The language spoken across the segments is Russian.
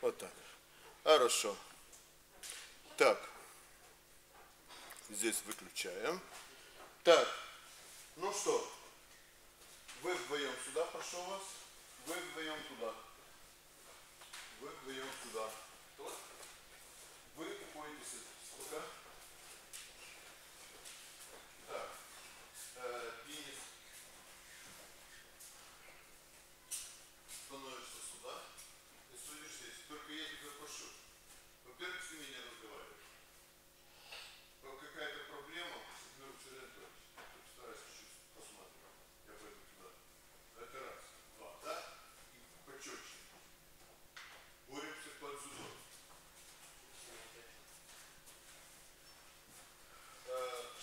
Вот так. Хорошо. Так. Здесь выключаем. Так. Ну что? Вы вдвоем сюда, прошу вас. Вы вдвоем туда. Вы вдвоем сюда. Вы уходите сюда.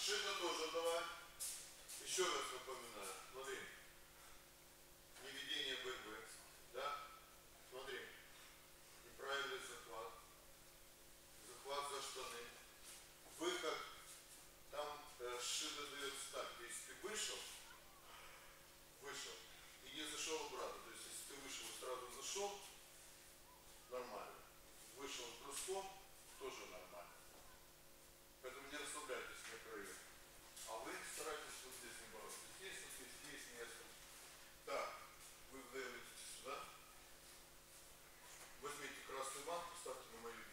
Шина тоже давай. Еще раз напоминаю. Смотри. Не ведение борьбы. Да? Смотри. Неправильный захват. Захват за штаны. Выход. Там э, шина дается так. Если ты вышел, вышел и не зашел обратно. То есть если ты вышел и сразу зашел, нормально. Вышел бруском, тоже нормально. Поэтому не расслабляйтесь на краю. А вы старайтесь вот здесь не бороться. Здесь, вот здесь, здесь место. Так, вы вдвоем идите сюда. Возьмите красный банк, поставьте на мою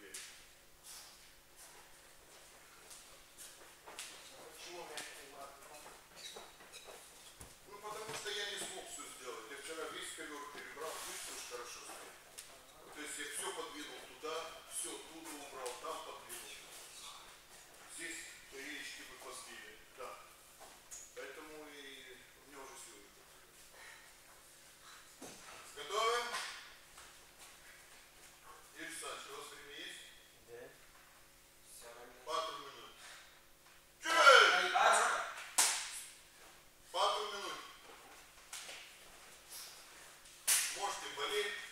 ще бъде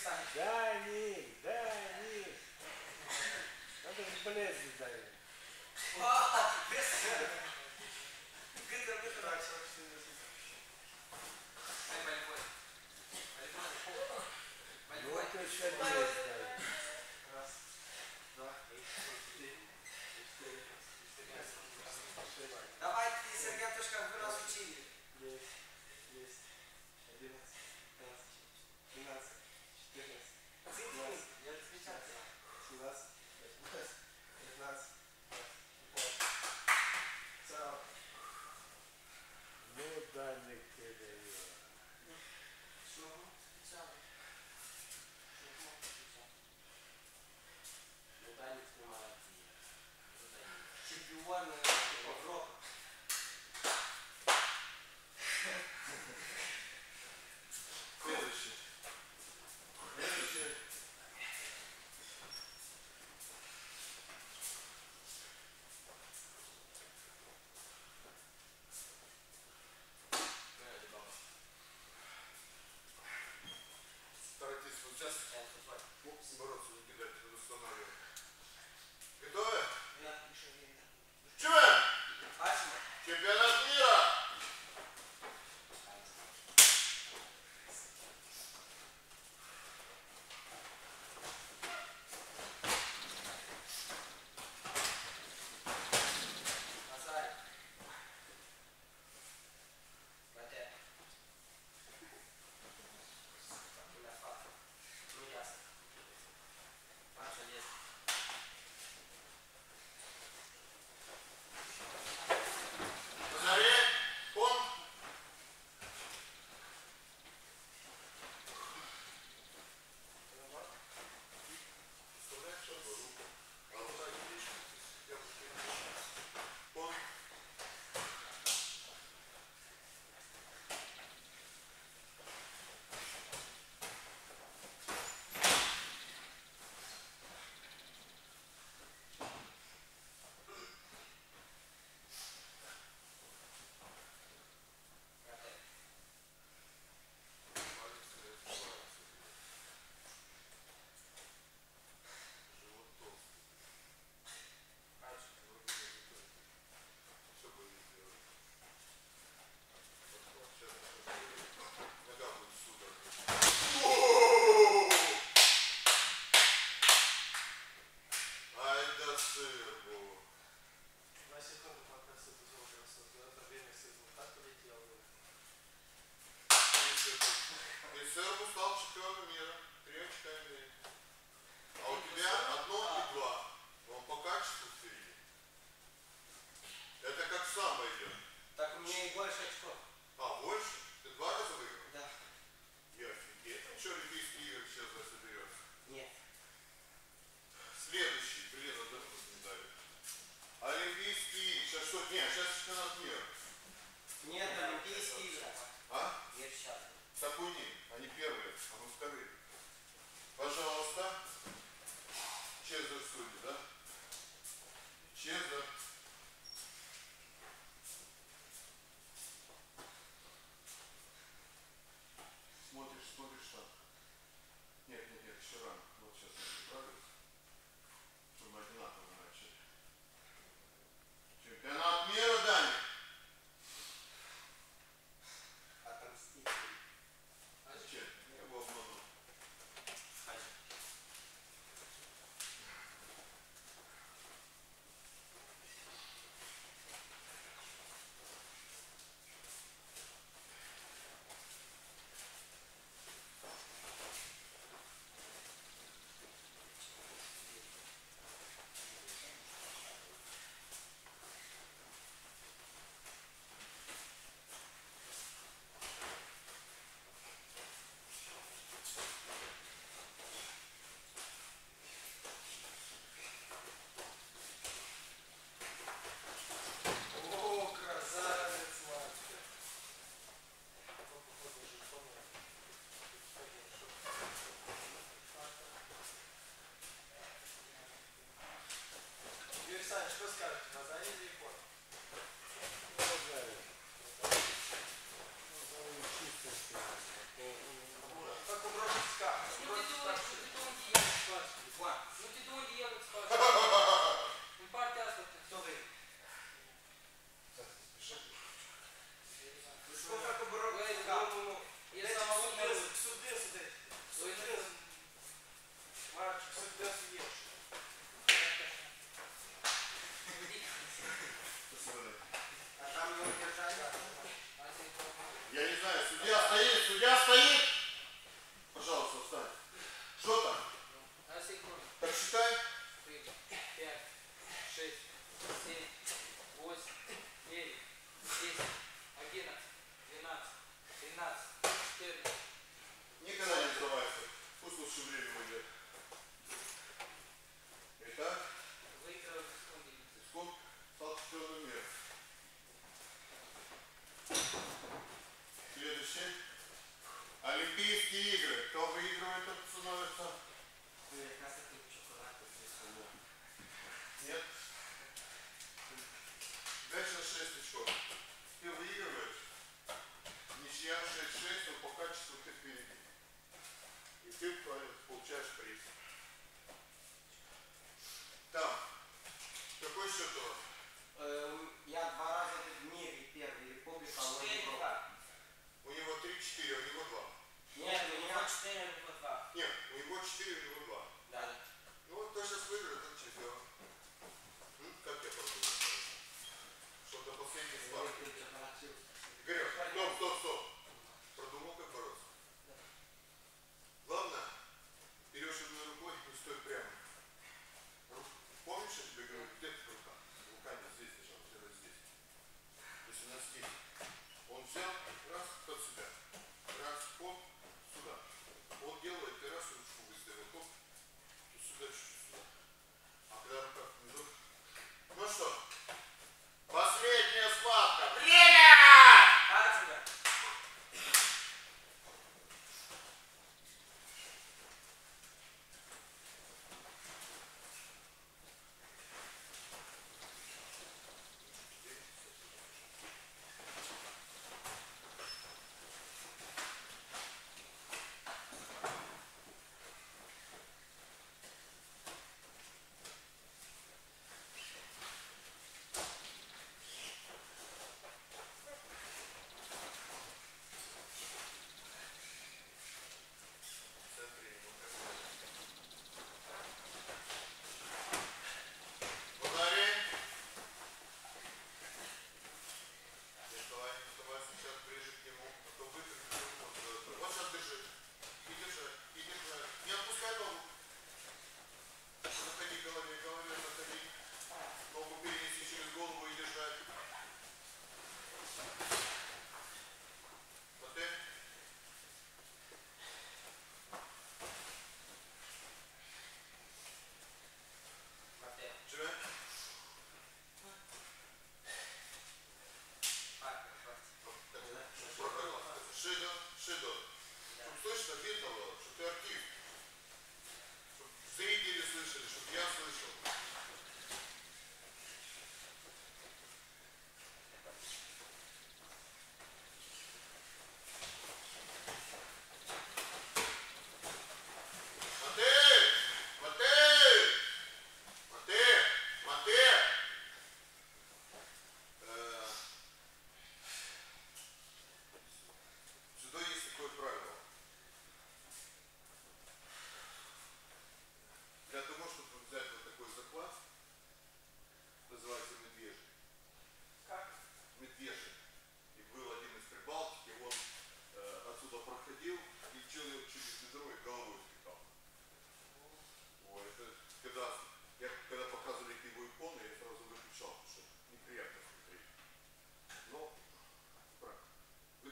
começar. Dani, Dani. Canta beleza, Dani. Ah, descendo. Grita, grita. Vai, só precisa assim. Aí, vai, vai. Vai, vai. Vai, vai. Vai, vai.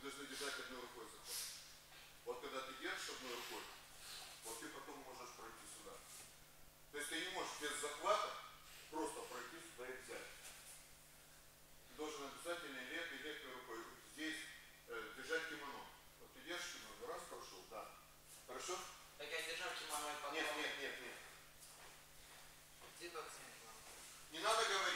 нужно держать одной рукой закон. Вот когда ты держишь одной рукой, вот ты потом можешь пройти сюда. То есть ты не можешь без захвата просто пройти сюда и взять. Ты должен обязательно левой и левой рукой здесь э, держать кимоно. Вот ты держишь кимоно, раз прошел, да. Хорошо? Так я держал кимоно и потом... Нет, нет, нет, нет. Не надо говорить.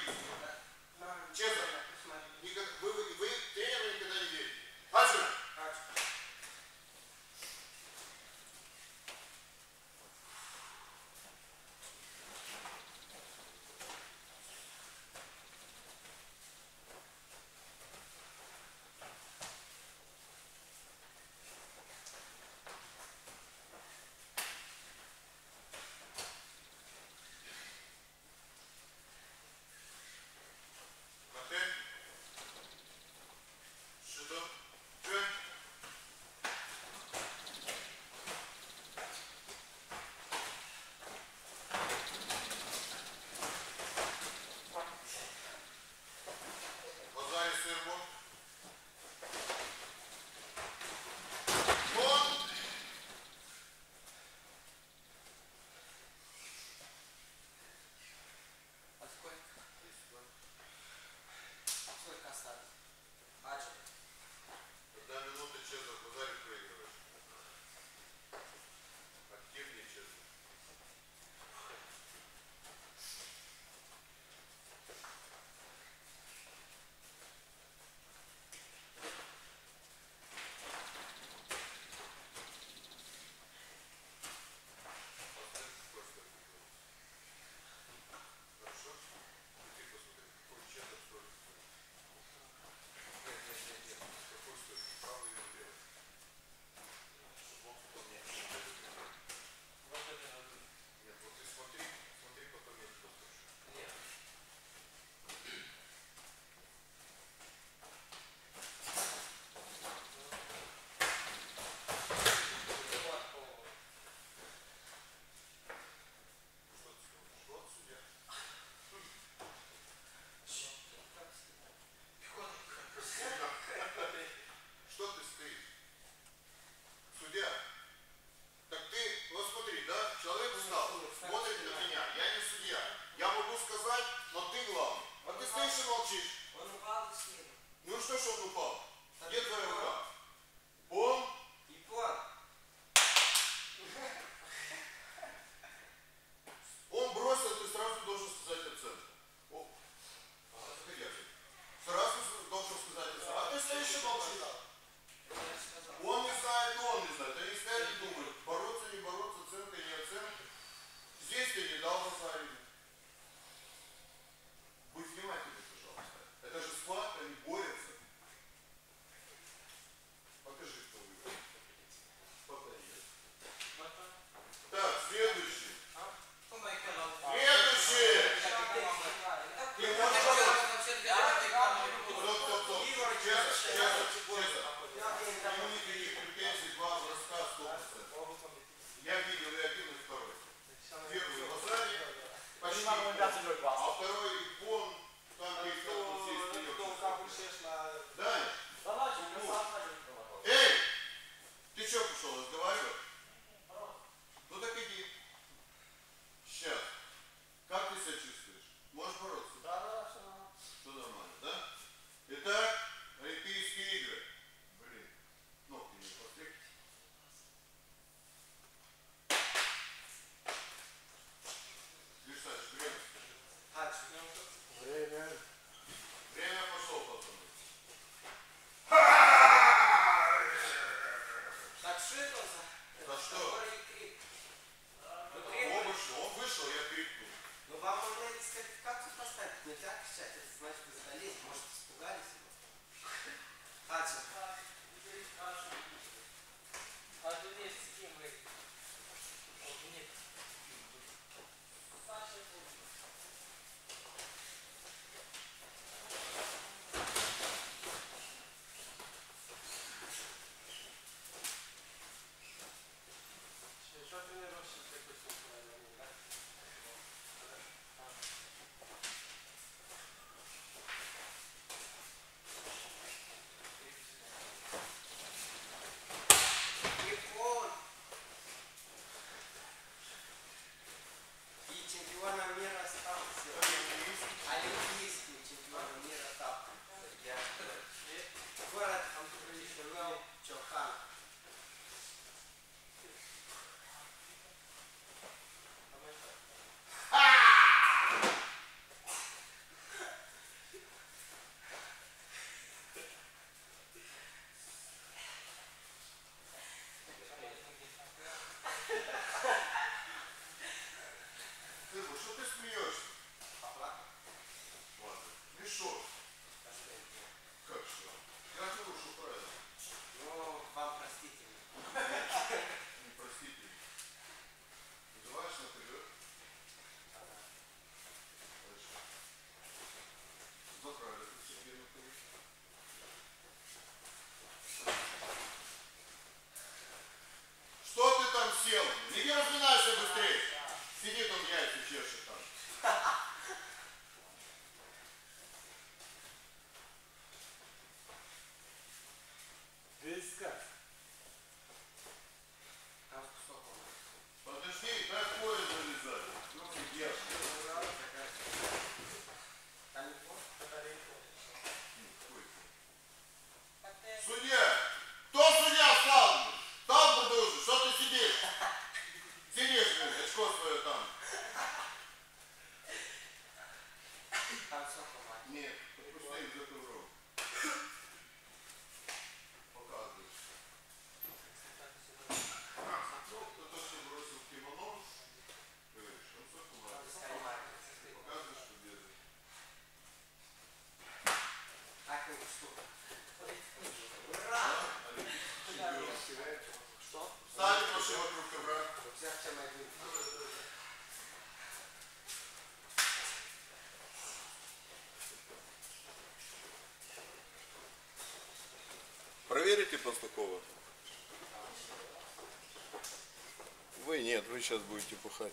Сейчас будете пухать.